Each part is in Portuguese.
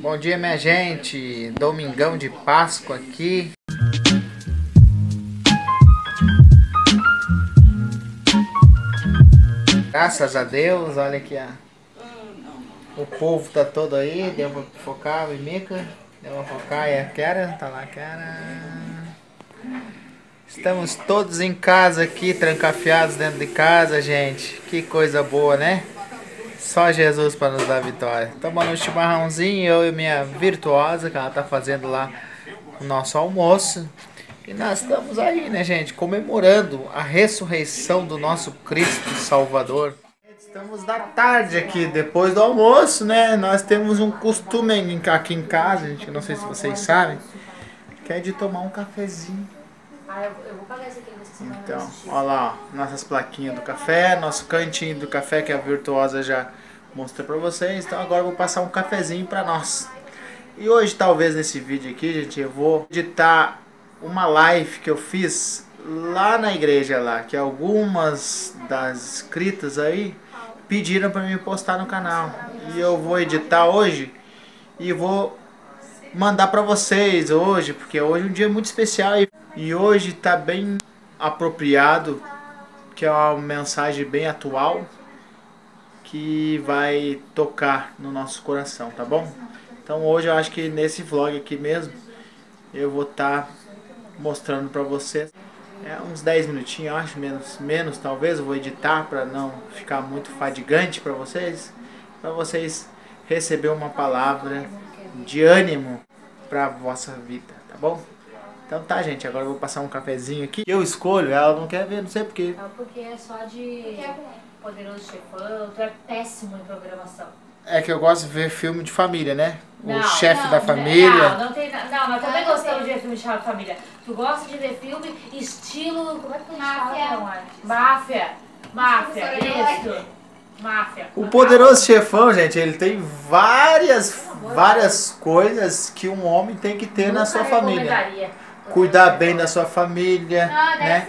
Bom dia, minha gente. Domingão de Páscoa aqui. Graças a Deus, olha aqui, ó. O povo tá todo aí, deu pra focar, o Mica. Deu pra focar, e a Kera, tá lá a Kera. Estamos todos em casa aqui, trancafiados dentro de casa, gente. Que coisa boa, né? Só Jesus para nos dar vitória. Tomando um chimarrãozinho, eu e minha virtuosa, que ela tá fazendo lá o nosso almoço. E nós estamos aí, né, gente, comemorando a ressurreição do nosso Cristo Salvador. Estamos da tarde aqui, depois do almoço, né? Nós temos um costume aqui em casa, gente, não sei se vocês sabem, que é de tomar um cafezinho. Ah, eu, eu vou pagar esse aqui, vai Então, olha lá, ó, nossas plaquinhas do café, nosso cantinho do café que a Virtuosa já mostrou pra vocês. Então agora eu vou passar um cafezinho pra nós. E hoje, talvez nesse vídeo aqui, gente, eu vou editar uma live que eu fiz lá na igreja lá, que algumas das inscritas aí pediram pra mim postar no canal. E eu vou editar hoje e vou mandar pra vocês hoje, porque hoje é um dia muito especial e- hoje tá bem apropriado, que é uma mensagem bem atual que vai tocar no nosso coração, tá bom? Então hoje eu acho que nesse vlog aqui mesmo eu vou estar mostrando pra vocês é uns 10 minutinhos, acho, menos, menos talvez, eu vou editar para não ficar muito fadigante para vocês, para vocês receber uma palavra de ânimo para vossa vida, tá bom? Então tá, gente, agora eu vou passar um cafezinho aqui. Eu escolho, ela não quer ver, não sei porquê. Não, porque é só de Poderoso Chefão, tu é péssimo em programação. É que eu gosto de ver filme de família, né? O Não, chefe não, da família. Não, não tem na- Não, nós também gostamos de ver filme de chamado família. Tu gosta de ver filme estilo. Como é que tu Máfia. fala, antes? Máfia. Máfia, isso. Máfia. O poderoso chefão, gente, ele tem várias, várias coisas que um homem tem que ter na Nunca sua família. Cuidar bem da sua família, Não, deve né?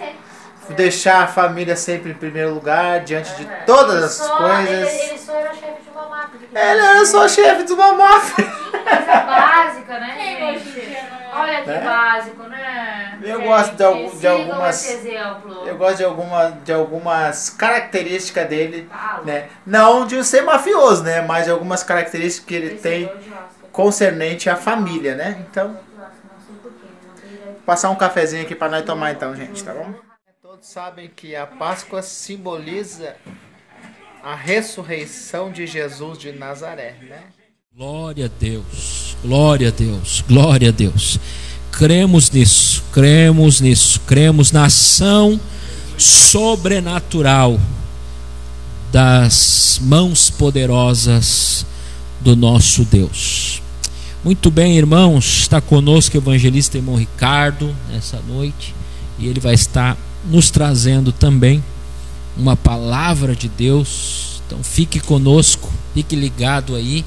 ser. Deixar a família sempre em primeiro lugar, diante de todas as só- coisas. Ele, ele só era chefe de uma máfia. Ele era só chefe de uma máfia. Coisa básica, né, gente? é? Olha que Né? básico, né? Eu gosto de algum- de algumas- esse exemplo. Eu gosto de, alguma, de algumas características dele, Fala. né? Não de ser mafioso, né? Mas de algumas características que ele tem Vencedor de Oscar. concernente à família, né? Então, Não sei porquê, não tem ideia. Passar um cafezinho aqui pra nós tomar então, gente, tá bom? Todos sabem que a Páscoa simboliza a ressurreição de Jesus de Nazaré, né? Glória a Deus, glória a Deus, glória a Deus. Cremos nisso, cremos nisso, cremos na ação sobrenatural das mãos poderosas do nosso Deus. Muito bem, irmãos, está conosco o evangelista irmão Ricardo nessa noite e ele vai estar nos trazendo também uma palavra de Deus. Então fique conosco, fique ligado aí,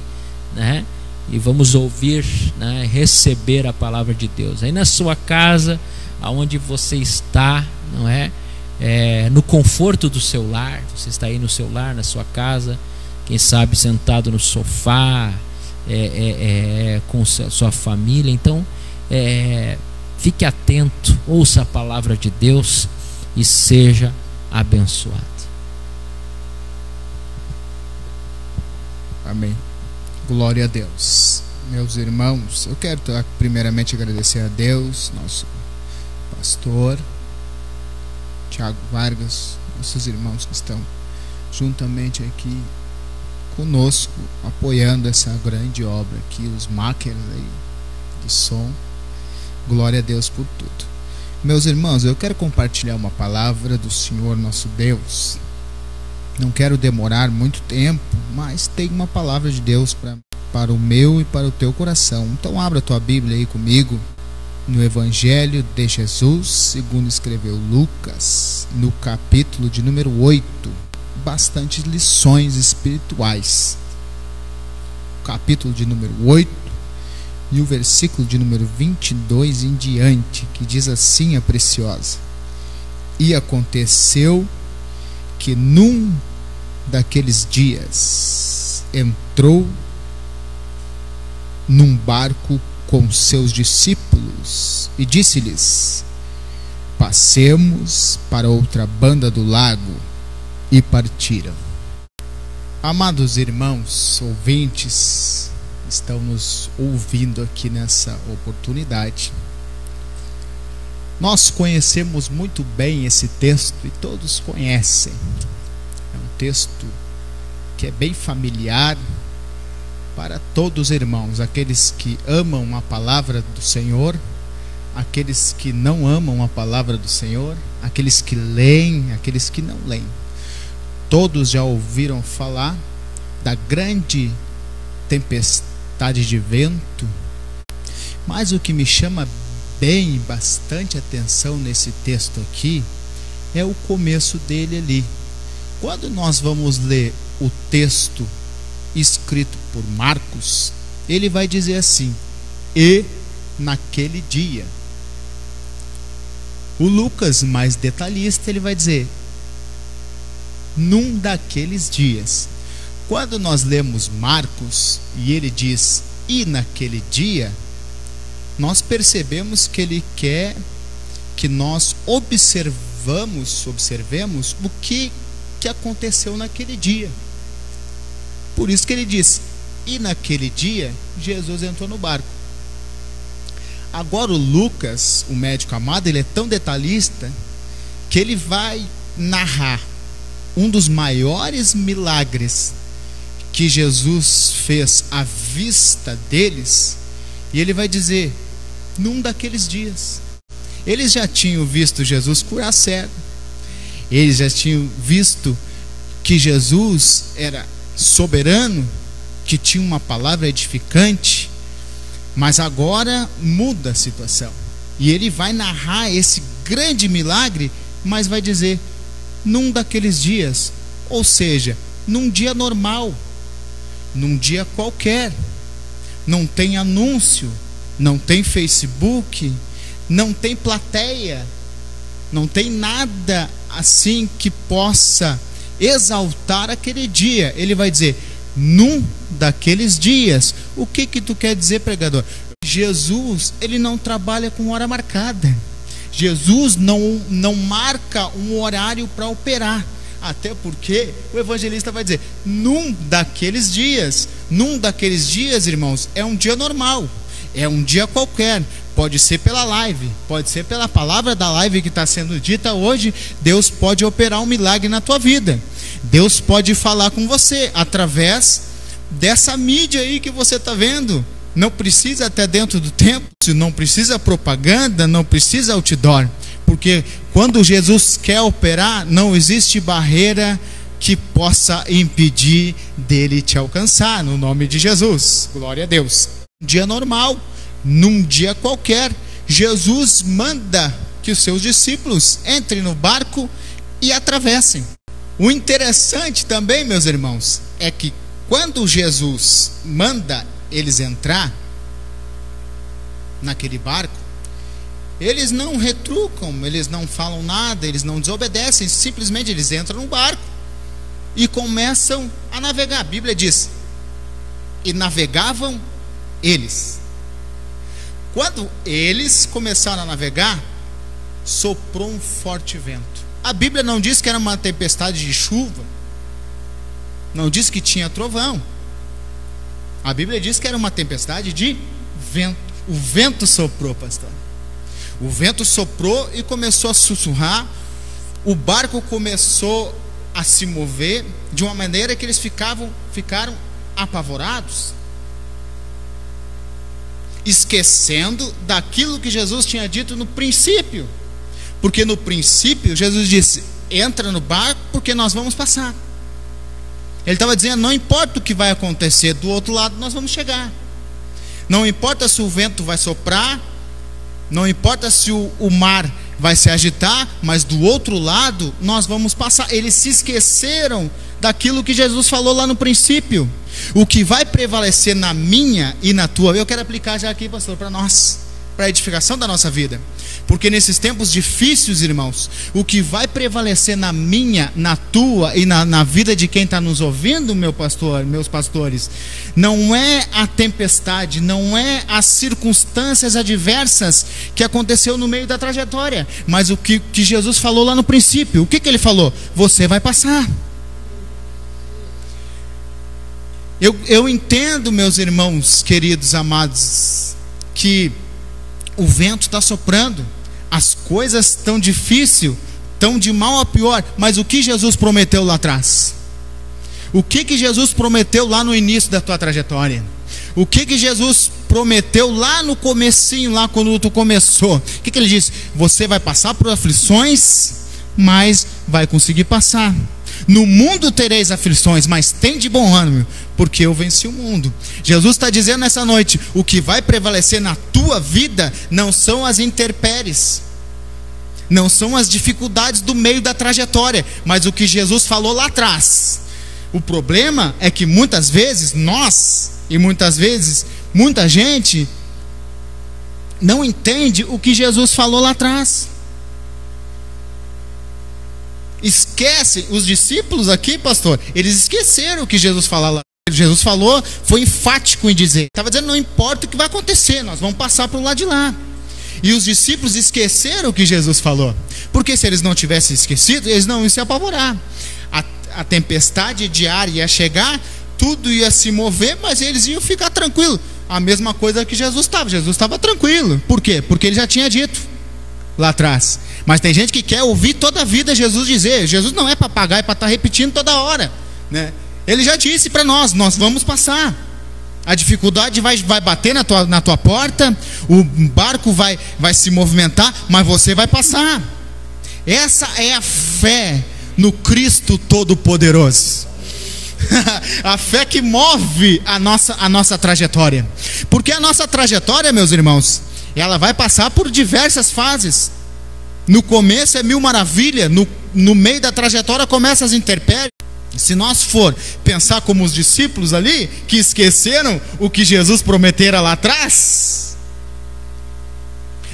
né? E vamos ouvir, né? receber a palavra de Deus. Aí na sua casa, aonde você está, não é? É, no conforto do seu lar, você está aí no seu lar, na sua casa, quem sabe sentado no sofá, é, é, é, com sua família. Então, é, fique atento, ouça a palavra de Deus e seja abençoado. Amém. Glória a Deus. Meus irmãos, eu quero primeiramente agradecer a Deus, nosso pastor, Tiago Vargas, nossos irmãos que estão juntamente aqui conosco, apoiando essa grande obra aqui, os makers aí do som. Glória a Deus por tudo. Meus irmãos, eu quero compartilhar uma palavra do Senhor nosso Deus. Não quero demorar muito tempo, mas tem uma palavra de Deus pra, para o meu e para o teu coração. Então abra a tua Bíblia aí comigo no Evangelho de Jesus, segundo escreveu Lucas, no capítulo de número 8. Bastantes lições espirituais. Capítulo de número 8 e o versículo de número 22 em diante, que diz assim a preciosa: E aconteceu que num daqueles dias entrou num barco com seus discípulos e disse-lhes: Passemos para outra banda do lago. E partiram. Amados irmãos, ouvintes, estão nos ouvindo aqui nessa oportunidade. Nós conhecemos muito bem esse texto e todos conhecem. É um texto que é bem familiar para todos os irmãos, aqueles que amam a palavra do Senhor, aqueles que não amam a palavra do Senhor, aqueles que leem, aqueles que não leem. Todos já ouviram falar da grande tempestade de vento, mas o que me chama bem bastante atenção nesse texto aqui é o começo dele ali. Quando nós vamos ler o texto escrito por Marcos, ele vai dizer assim: e naquele dia. O Lucas, mais detalhista, ele vai dizer: num daqueles dias. Quando nós lemos Marcos e ele diz e naquele dia, nós percebemos que ele quer que nós observamos, observemos o que, que aconteceu naquele dia. Por isso que ele diz: e naquele dia Jesus entrou no barco. Agora o Lucas, o médico amado, ele é tão detalhista que ele vai narrar um dos maiores milagres que Jesus fez à vista deles, e ele vai dizer: num daqueles dias. Eles já tinham visto Jesus curar cego, eles já tinham visto que Jesus era soberano, que tinha uma palavra edificante, mas agora muda a situação. E ele vai narrar esse grande milagre, mas vai dizer: num daqueles dias, ou seja, num dia normal, num dia qualquer, não tem anúncio, não tem Facebook, não tem plateia, não tem nada assim que possa exaltar aquele dia. Ele vai dizer: num daqueles dias. O que que tu quer dizer, pregador? Jesus, ele não trabalha com hora marcada. Jesus não, não marca um horário para operar. Até porque o evangelista vai dizer: num daqueles dias, num daqueles dias, irmãos, é um dia normal, é um dia qualquer. Pode ser pela live, pode ser pela palavra da live que está sendo dita hoje. Deus pode operar um milagre na tua vida. Deus pode falar com você através dessa mídia aí que você está vendo. Não precisa até dentro do templo, não precisa propaganda, não precisa outdoor, porque quando Jesus quer operar, não existe barreira que possa impedir dele te alcançar, no nome de Jesus. Glória a Deus. Dia normal, num dia qualquer, Jesus manda que os seus discípulos entrem no barco e atravessem. O interessante também, meus irmãos, é que quando Jesus manda eles entrar naquele barco, eles não retrucam, eles não falam nada, eles não desobedecem, simplesmente eles entram no barco e começam a navegar. A Bíblia diz: e navegavam eles. Quando eles começaram a navegar, soprou um forte vento. A Bíblia não diz que era uma tempestade de chuva, não diz que tinha trovão. A Bíblia diz que era uma tempestade de vento. O vento soprou, pastor. O vento soprou e começou a sussurrar. O barco começou a se mover de uma maneira que eles ficavam, ficaram apavorados, esquecendo daquilo que Jesus tinha dito no princípio. Porque no princípio Jesus disse: entra no barco porque nós vamos passar. Ele estava dizendo: não importa o que vai acontecer, do outro lado nós vamos chegar. Não importa se o vento vai soprar, não importa se o, o mar vai se agitar, mas do outro lado nós vamos passar. Eles se esqueceram daquilo que Jesus falou lá no princípio. O que vai prevalecer na minha e na tua, eu quero aplicar já aqui, pastor, para nós, para a edificação da nossa vida. Porque nesses tempos difíceis, irmãos, o que vai prevalecer na minha, na tua e na, na vida de quem está nos ouvindo, meu pastor, meus pastores, não é a tempestade, não é as circunstâncias adversas que aconteceu no meio da trajetória, mas o que, que Jesus falou lá no princípio. O que, que ele falou? Você vai passar. Eu, eu entendo, meus irmãos queridos, amados, que o vento está soprando, as coisas estão difíceis, estão de mal a pior, mas o que Jesus prometeu lá atrás? O que, que Jesus prometeu lá no início da tua trajetória? O que, que Jesus prometeu lá no comecinho, lá quando tu começou? O que, que ele disse? Você vai passar por aflições, mas vai conseguir passar. No mundo tereis aflições, mas tem de bom ânimo, porque eu venci o mundo. Jesus está dizendo nessa noite: o que vai prevalecer na tua vida não são as intempéries, não são as dificuldades do meio da trajetória, mas o que Jesus falou lá atrás. O problema é que muitas vezes nós, e muitas vezes muita gente, não entende o que Jesus falou lá atrás esquecem, os discípulos aqui, pastor, eles esqueceram o que Jesus falou. Jesus falou, foi enfático em dizer. Estava dizendo, não importa o que vai acontecer, nós vamos passar para o lado de lá. E os discípulos esqueceram o que Jesus falou. Porque se eles não tivessem esquecido, eles não iam se apavorar. A, a tempestade diária ia chegar, tudo ia se mover, mas eles iam ficar tranquilos. A mesma coisa que Jesus estava. Jesus estava tranquilo. Por quê? Porque ele já tinha dito lá atrás. Mas tem gente que quer ouvir toda a vida Jesus dizer. Jesus não é papagaio para estar tá repetindo toda hora. Né? Ele já disse para nós: nós vamos passar. A dificuldade vai, vai bater na tua, na tua porta, o barco vai, vai se movimentar, mas você vai passar. Essa é a fé no Cristo Todo-Poderoso. a fé que move a nossa, a nossa trajetória. Porque a nossa trajetória, meus irmãos, ela vai passar por diversas fases. No começo é mil maravilha, no, no meio da trajetória começa as intempéries. Se nós for pensar como os discípulos ali, que esqueceram o que Jesus prometera lá atrás,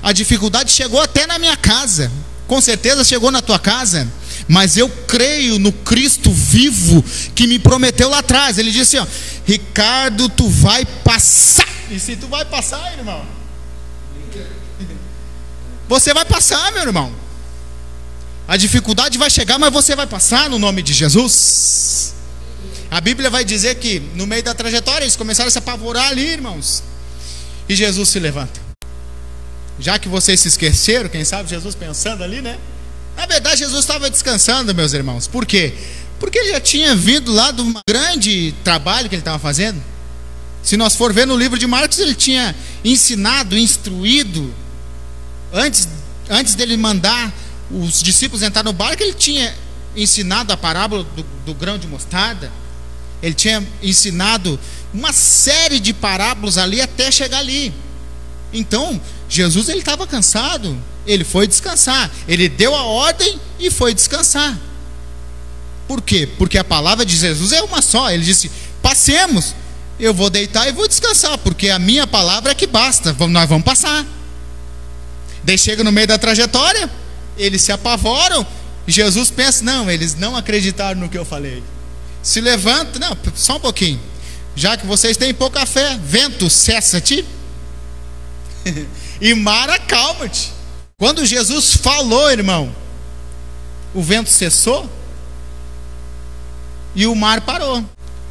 a dificuldade chegou até na minha casa, com certeza chegou na tua casa, mas eu creio no Cristo vivo que me prometeu lá atrás. Ele disse: ó, Ricardo, tu vai passar. E se tu vai passar, irmão? Você vai passar, meu irmão. A dificuldade vai chegar, mas você vai passar no nome de Jesus. A Bíblia vai dizer que no meio da trajetória eles começaram a se apavorar ali, irmãos. E Jesus se levanta. Já que vocês se esqueceram, quem sabe Jesus pensando ali, né? Na verdade, Jesus estava descansando, meus irmãos. Por quê? Porque ele já tinha vindo lá de um grande trabalho que ele estava fazendo. Se nós for ver no livro de Marcos, ele tinha ensinado, instruído Antes, antes dele mandar os discípulos entrar no barco, ele tinha ensinado a parábola do, do grão de mostarda. Ele tinha ensinado uma série de parábolas ali até chegar ali. Então, Jesus ele estava cansado, ele foi descansar. Ele deu a ordem e foi descansar. Por quê? Porque a palavra de Jesus é uma só. Ele disse: passemos. Eu vou deitar e vou descansar, porque a minha palavra é que basta. Nós vamos passar. Daí chega no meio da trajetória, eles se apavoram. Jesus pensa: não, eles não acreditaram no que eu falei. Se levanta, não, só um pouquinho. Já que vocês têm pouca fé, vento, cessa-te. e mar, acalma-te. Quando Jesus falou, irmão, o vento cessou e o mar parou.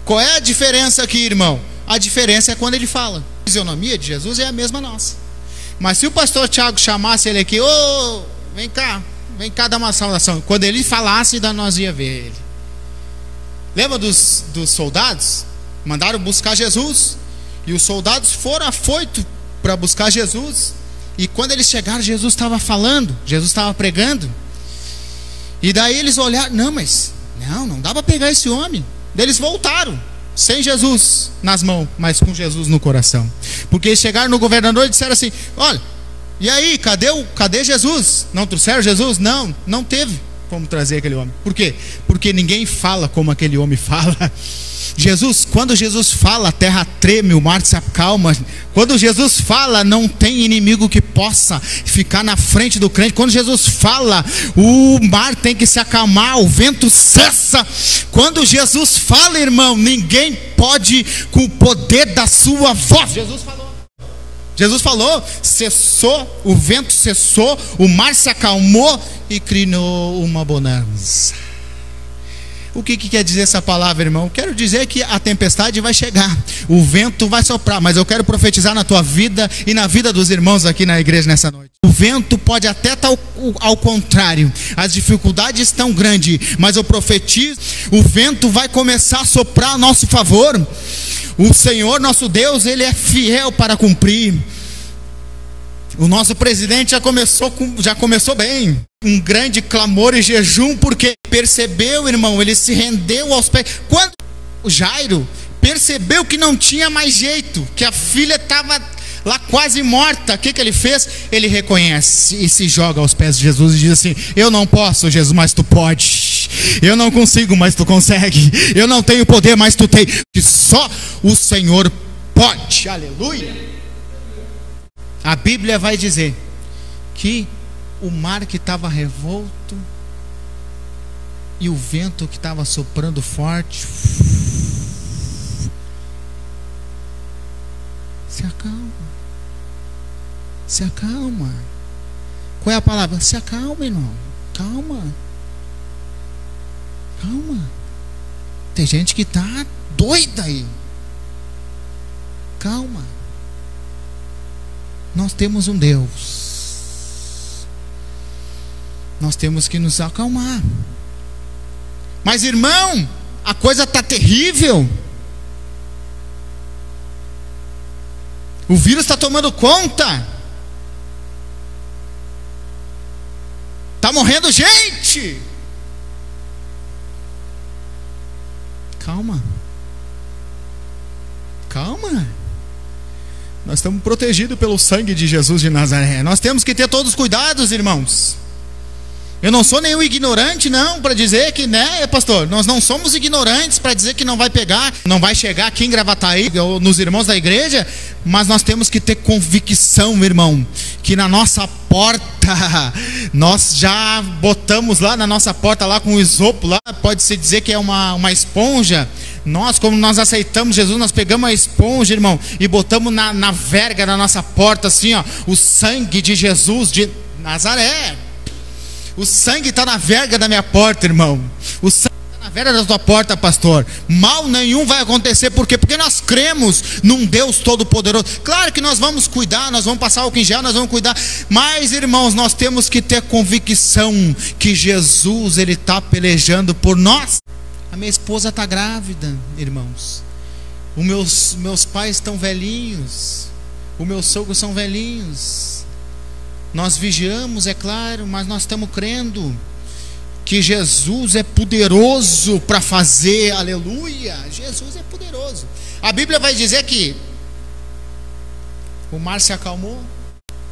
Qual é a diferença aqui, irmão? A diferença é quando ele fala. A fisionomia de Jesus é a mesma nossa. Mas se o pastor Tiago chamasse ele aqui, ô, oh, vem cá, vem cá dar uma saudação. Quando ele falasse, nós ia ver ele. Lembra dos, dos soldados? Mandaram buscar Jesus. E os soldados foram afoitos para buscar Jesus. E quando eles chegaram, Jesus estava falando, Jesus estava pregando. E daí eles olharam, não, mas não, não dá para pegar esse homem. Daí eles voltaram sem Jesus nas mãos, mas com Jesus no coração. Porque chegaram no governador e disseram assim: Olha, e aí, cadê, o, cadê Jesus? Não trouxeram Jesus? Não, não teve. Vamos trazer aquele homem. Por quê? Porque ninguém fala como aquele homem fala. Jesus, quando Jesus fala, a terra treme, o mar se acalma. Quando Jesus fala, não tem inimigo que possa ficar na frente do crente. Quando Jesus fala, o mar tem que se acalmar, o vento cessa. Quando Jesus fala, irmão, ninguém pode com o poder da sua voz. Jesus falou. Jesus falou, cessou, o vento cessou, o mar se acalmou e criou uma bonança. O que, que, quer dizer essa palavra, irmão? Quero dizer que a tempestade vai chegar, o vento vai soprar, mas eu quero profetizar na tua vida e na vida dos irmãos aqui na igreja nessa noite. O vento pode até estar ao, ao contrário, as dificuldades estão grandes, mas eu profetizo: o vento vai começar a soprar a nosso favor. O Senhor, nosso Deus, Ele é fiel para cumprir. O nosso presidente já começou, com, já começou bem. Um grande clamor e jejum, porque percebeu, irmão, ele se rendeu aos pés. Quando o Jairo percebeu que não tinha mais jeito, que a filha estava lá quase morta, o que, que ele fez? Ele reconhece e se joga aos pés de Jesus e diz assim: Eu não posso, Jesus, mas tu pode. Eu não consigo, mas tu consegue. Eu não tenho poder, mas tu tem. Que só o Senhor pode. Aleluia. A Bíblia vai dizer que o mar que estava revolto e o vento que estava soprando forte se acalma. Se acalma. Qual é a palavra? Se acalma, irmão. Calma. Calma. Tem gente que está doida aí. Calma. Nós temos um Deus. Nós temos que nos acalmar. Mas irmão, a coisa está terrível. O vírus está tomando conta. Está morrendo gente. Calma. Calma. Nós estamos protegidos pelo sangue de Jesus de Nazaré. Nós temos que ter todos os cuidados, irmãos. Eu não sou nenhum ignorante, não, para dizer que, né, pastor? Nós não somos ignorantes para dizer que não vai pegar, não vai chegar aqui em Gravataí ou nos irmãos da igreja, mas nós temos que ter convicção, irmão, que na nossa porta, nós já botamos lá na nossa porta, lá com o isopo, lá, pode-se dizer que é uma, uma esponja. Nós, como nós aceitamos Jesus, nós pegamos a esponja, irmão, e botamos na, na verga da nossa porta, assim, ó, o sangue de Jesus de Nazaré. O sangue está na verga da minha porta, irmão. O sangue está na verga da tua porta, pastor. Mal nenhum vai acontecer, por quê? Porque nós cremos num Deus Todo-Poderoso. Claro que nós vamos cuidar, nós vamos passar o em gel, nós vamos cuidar. Mas, irmãos, nós temos que ter convicção que Jesus, Ele está pelejando por nós. A minha esposa está grávida, irmãos. Os meus, meus pais estão velhinhos. Os meus sogros são velhinhos. Nós vigiamos, é claro, mas nós estamos crendo que Jesus é poderoso para fazer, aleluia. Jesus é poderoso. A Bíblia vai dizer que o mar se acalmou,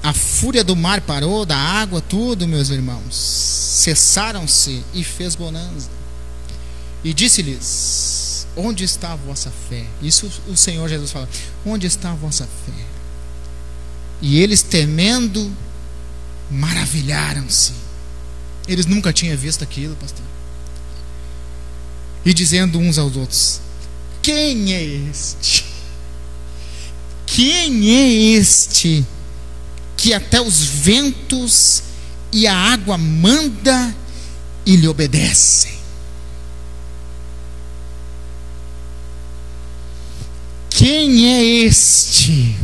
a fúria do mar parou, da água, tudo, meus irmãos. Cessaram-se e fez bonança. E disse-lhes: Onde está a vossa fé? Isso o Senhor Jesus fala: Onde está a vossa fé? E eles temendo maravilharam-se. Eles nunca tinham visto aquilo, pastor. E dizendo uns aos outros: Quem é este? Quem é este que até os ventos e a água manda e lhe obedecem? Quem é este?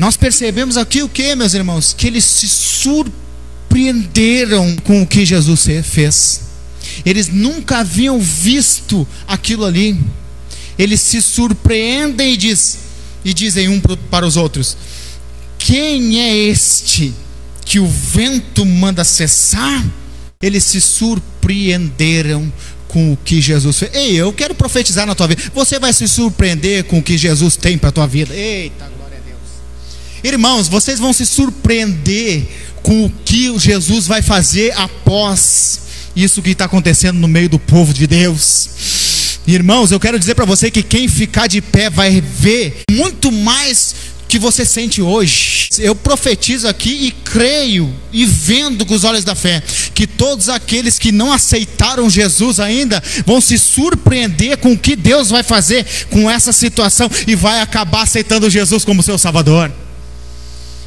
Nós percebemos aqui o que, meus irmãos? Que eles se surpreenderam com o que Jesus fez. Eles nunca haviam visto aquilo ali. Eles se surpreendem e, diz, e dizem um para os outros: Quem é este que o vento manda cessar? Eles se surpreenderam com o que Jesus fez. Ei, eu quero profetizar na tua vida. Você vai se surpreender com o que Jesus tem para a tua vida. Eita, Irmãos, vocês vão se surpreender com o que Jesus vai fazer após isso que está acontecendo no meio do povo de Deus. Irmãos, eu quero dizer para você que quem ficar de pé vai ver muito mais que você sente hoje. Eu profetizo aqui e creio e vendo com os olhos da fé que todos aqueles que não aceitaram Jesus ainda vão se surpreender com o que Deus vai fazer com essa situação e vai acabar aceitando Jesus como seu Salvador.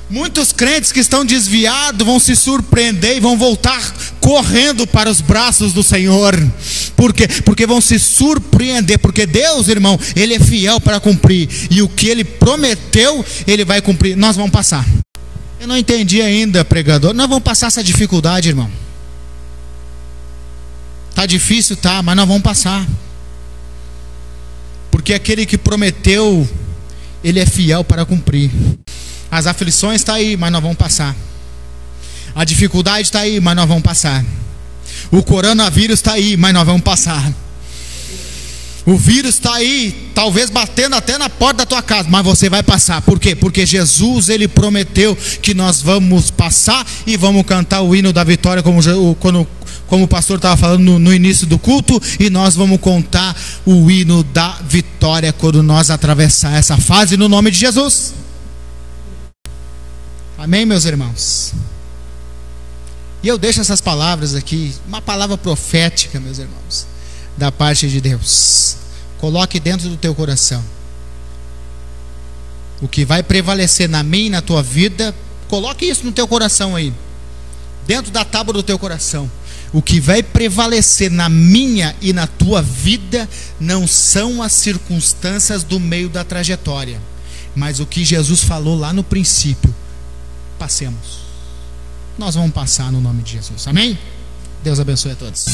Muitos crentes que estão desviados vão se surpreender e vão voltar correndo para os braços do Senhor. Por quê? Porque vão se surpreender, porque Deus, irmão, ele é fiel para cumprir e o que ele prometeu, ele vai cumprir. Nós vamos passar. Eu não entendi ainda, pregador. Nós vamos passar essa dificuldade, irmão. Tá difícil, tá, mas nós vamos passar. Porque aquele que prometeu, ele é fiel para cumprir. As aflições estão tá aí, mas nós vamos passar. A dificuldade está aí, mas nós vamos passar. O coronavírus está aí, mas nós vamos passar. O vírus está aí, talvez batendo até na porta da tua casa, mas você vai passar. Por quê? Porque Jesus ele prometeu que nós vamos passar e vamos cantar o hino da vitória, como, quando, como o pastor estava falando no, no, início do culto, e nós vamos contar o hino da vitória quando nós atravessar essa fase no nome de Jesus. Amém, meus irmãos? E eu deixo essas palavras aqui, uma palavra profética, meus irmãos, da parte de Deus. Coloque dentro do teu coração. O que vai prevalecer na minha e na tua vida, coloque isso no teu coração aí. Dentro da tábua do teu coração. O que vai prevalecer na minha e na tua vida não são as circunstâncias do meio da trajetória, mas o que Jesus falou lá no princípio passemos. Nós vamos passar no nome de Jesus. Amém? Deus abençoe a todos.